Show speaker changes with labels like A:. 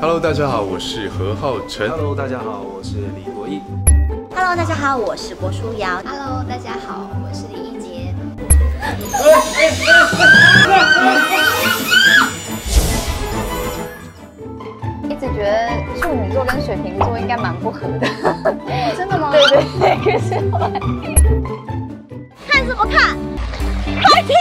A: hello 大家好我是何浩辰。
B: Hello 大家好我是李国义
C: hello 大家好我是郭书瑶。
D: Hello 大家好我是李一杰。
E: 一直觉得处女座跟水瓶座应该蛮不合的。
D: 真的吗？
E: 对对对，可是我看是不看？快听